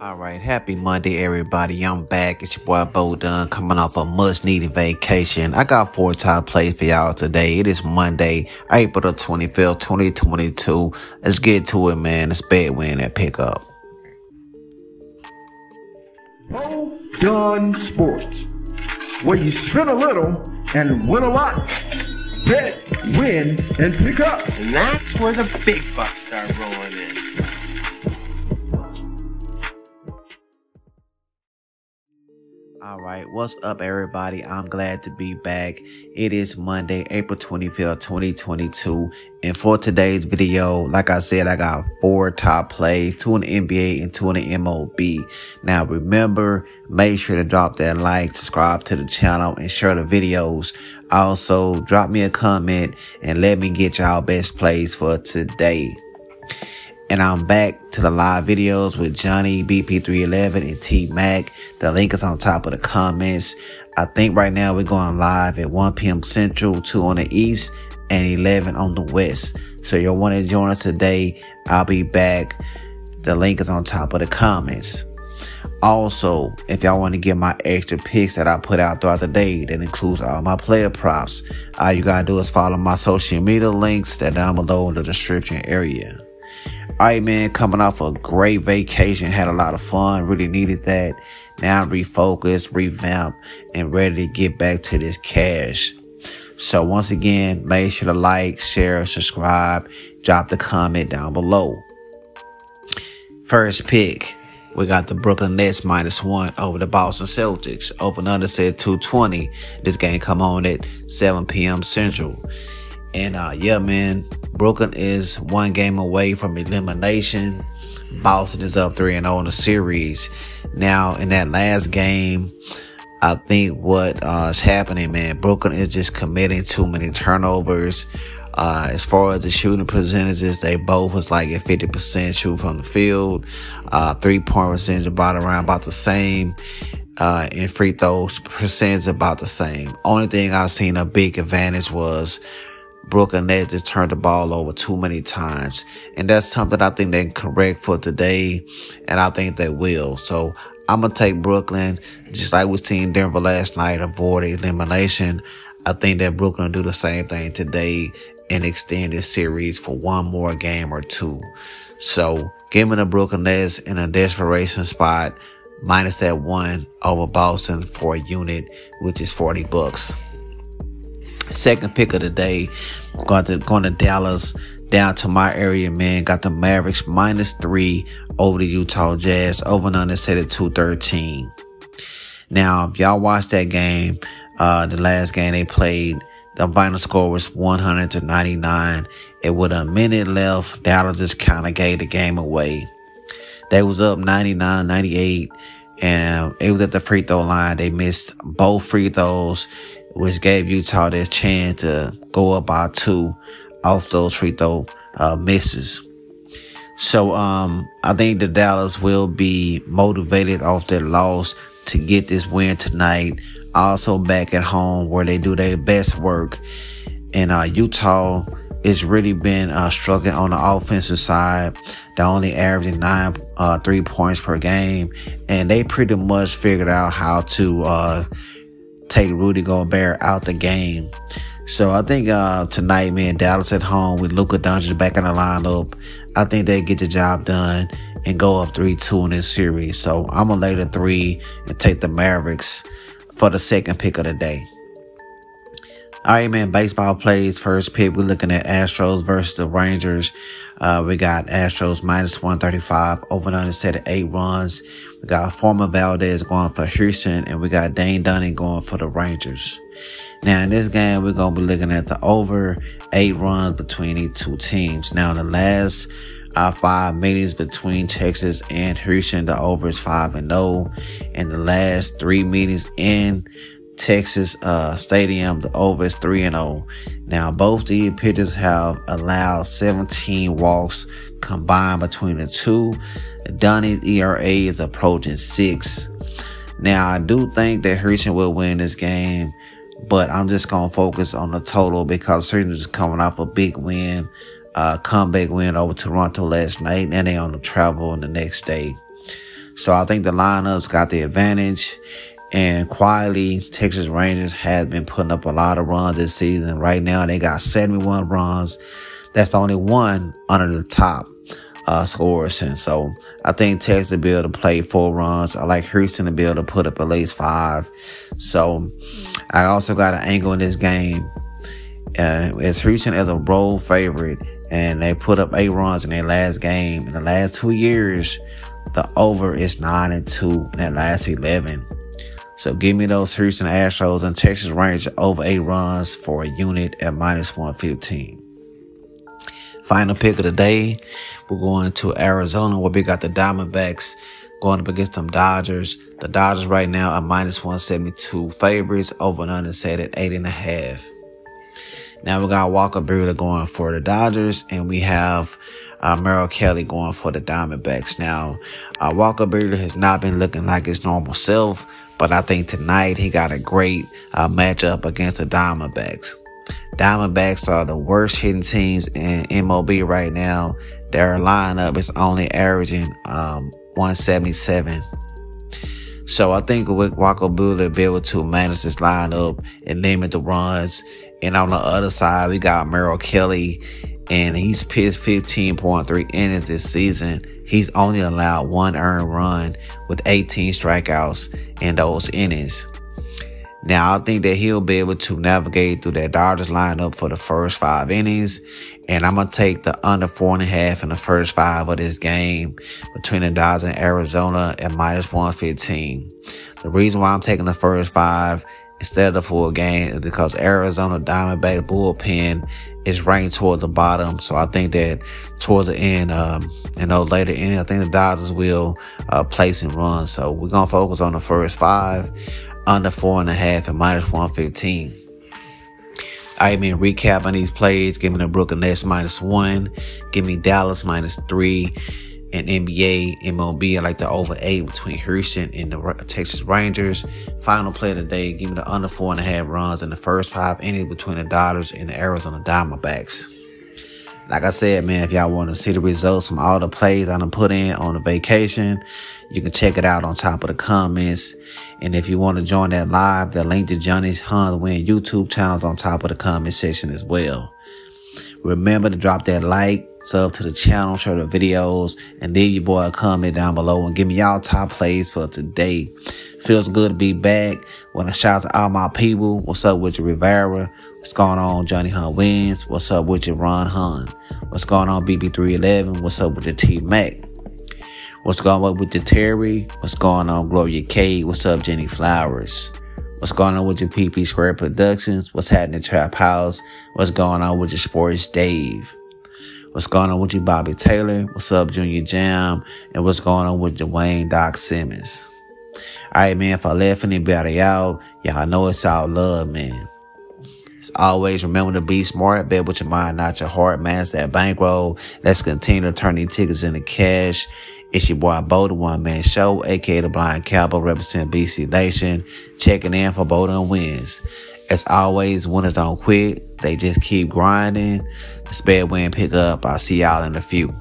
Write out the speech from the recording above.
All right, happy Monday, everybody. I'm back. It's your boy Bo Dunn coming off a much needed vacation. I got four top plays for y'all today. It is Monday, April the 25th, 2022. Let's get to it, man. Let's bet win and pick up. Bo Dunn Sports, where you spin a little and win a lot. Bet, win, and pick up. And that's where the big bucks are rolling in. All right, what's up, everybody? I'm glad to be back. It is Monday, April 25th, 2022. And for today's video, like I said, I got four top plays, two in the NBA and two in the MLB. Now, remember, make sure to drop that like, subscribe to the channel, and share the videos. Also, drop me a comment and let me get y'all best plays for today. And I'm back to the live videos with Johnny, BP311, and T Mac. The link is on top of the comments. I think right now we're going live at 1 p.m. Central, 2 on the East, and 11 on the West. So you'll want to join us today. I'll be back. The link is on top of the comments. Also, if y'all want to get my extra picks that I put out throughout the day, that includes all my player props, all you gotta do is follow my social media links that down below in the description area. All right, man, coming off a great vacation, had a lot of fun, really needed that. Now I'm refocused, revamped, and ready to get back to this cash. So once again, make sure to like, share, subscribe, drop the comment down below. First pick, we got the Brooklyn Nets minus one over the Boston Celtics. Over and under said 220. This game come on at 7 p.m. Central. And uh, yeah, man, Brooklyn is one game away from elimination. Boston is up 3 and 0 in the series. Now, in that last game, I think what uh, is happening, man, Brooklyn is just committing too many turnovers. Uh, as far as the shooting percentages, they both was like at 50% shoot from the field. Uh, three point percentage about around about the same. Uh, and free throws percentage about the same. Only thing I've seen a big advantage was Brooklyn Nets just turned the ball over too many times. And that's something I think they can correct for today. And I think they will. So I'm going to take Brooklyn, just like we seen Denver last night, avoid elimination. I think that Brooklyn will do the same thing today and extend this series for one more game or two. So give me the Brooklyn Nets in a desperation spot, minus that one over Boston for a unit, which is 40 bucks. Second pick of the day, going to going to Dallas, down to my area, man. Got the Mavericks minus three over the Utah Jazz. Over and under set at two thirteen. Now, if y'all watched that game, uh, the last game they played, the final score was 100 to 99. And with a minute left, Dallas just kind of gave the game away. They was up 99, 98, and it was at the free throw line. They missed both free throws which gave Utah this chance to go up by two off those free throw uh, misses. So um, I think the Dallas will be motivated off their loss to get this win tonight. Also back at home where they do their best work. And uh, Utah is really been uh, struggling on the offensive side. They're only averaging nine uh, three points per game, and they pretty much figured out how to uh, take Rudy Gobert out the game. So I think uh, tonight, man, Dallas at home with Luka Doncic back in the lineup, I think they get the job done and go up 3-2 in this series. So I'm going to lay the three and take the Mavericks for the second pick of the day. All right, man, baseball plays first pick. We're looking at Astros versus the Rangers. Uh, we got Astros minus 135, over under set at eight runs. We got Framber Valdez going for Houston, and we got Dane Dunning going for the Rangers. Now, in this game, we're going to be looking at the over eight runs between these two teams. Now, in the last uh, five meetings between Texas and Houston, the over is 5 and 0. In the last three meetings in Texas uh, Stadium. The over is 3 and 0. Now, both the pitchers have allowed 17 walks combined between the two. Dunning's ERA is approaching 6. Now, I do think that Houston will win this game, but I'm just going to focus on the total because Houston is coming off a big win, uh, comeback win over Toronto last night, and they on the travel on the next day. So I think the lineups got the advantage. And quietly, Texas Rangers has been putting up a lot of runs this season. Right now, they got 71 runs. That's the only one under the top uh, scorers. And so I think Texas will be able to play four runs. I like Houston to be able to put up at least five. So I also got an angle in this game. Uh, as Houston as a road favorite, and they put up eight runs in their last game. In the last two years, the over is nine and two in that last eleven. So give me those Houston Astros and Texas Rangers over eight runs for a unit at minus one fifteen. Final pick of the day, we're going to Arizona where we got the Diamondbacks going up against them Dodgers. The Dodgers right now are minus 172 favorites over and under set at eight and a half. Now we got Walker Buehler going for the Dodgers and we have uh, Merrill Kelly going for the Diamondbacks. Now, uh, Walker Buehler has not been looking like his normal self, but I think tonight he got a great uh, matchup against the Diamondbacks. Diamondbacks are the worst hitting teams in MLB right now. Their lineup is only averaging um, 177. So I think with Walker Buehler be able to manage this lineup and limit the runs. And on the other side, we got Merrill Kelly, and he's pitched 15.3 innings this season. He's only allowed one earned run with 18 strikeouts in those innings. Now, I think that he'll be able to navigate through that Dodgers lineup for the first five innings. And I'm going to take the under four and a half in the first five of this game between the Dodgers and Arizona at minus 115. The reason why I'm taking the first five instead of the full game because Arizona Diamondback bullpen is ranked toward the bottom. So I think that toward the end, um, you know, later in, I think the Dodgers will uh, place and run. So we're going to focus on the first five under four and a half and minus 115. I mean, recap on these plays. Give me the Brooklyn Nets minus one. Give me Dallas minus three. And NBA, MLB, I like the over eight between Houston and the Texas Rangers. Final play of the day. Give me the under four and a half runs in the first five innings between the Dodgers and the Arizona Diamondbacks. Like I said, man, if y'all want to see the results from all the plays I done put in on the vacation, you can check it out on top of the comments. And if you want to join that live, the link to Johnny's Hunt Win YouTube channel is on top of the comment section as well. Remember to drop that like, sub to the channel, share the videos, and leave your boy a comment down below and give me y'all top plays for today. Feels good to be back. Want to shout out to all my people. What's up with your Rivera? What's going on, Johnny Hunt wins? What's up with your Ron Hunt? What's going on, BB311? What's up with the T Mac? What's going on with the Terry? What's going on, Gloria K? What's up, Jenny Flowers? What's going on with your PP Square Productions? What's happening, Trap House? What's going on with your Sports Dave? What's going on with you, Bobby Taylor? What's up, Junior Jam? And what's going on with Dwayne Doc Simmons? All right, man. If I left anybody out, y'all know it's all love, man. As always, remember to be smart, bet with your mind, not your heart, man. that bankroll. Let's continue to turn these tickets into cash. It's your boy Bo, the One Man Show, aka the Blind Cowboy, represent BC Nation, checking in for Bo Dunn wins. As always, winners don't quit; they just keep grinding. The spare win pick up. I'll see y'all in a few.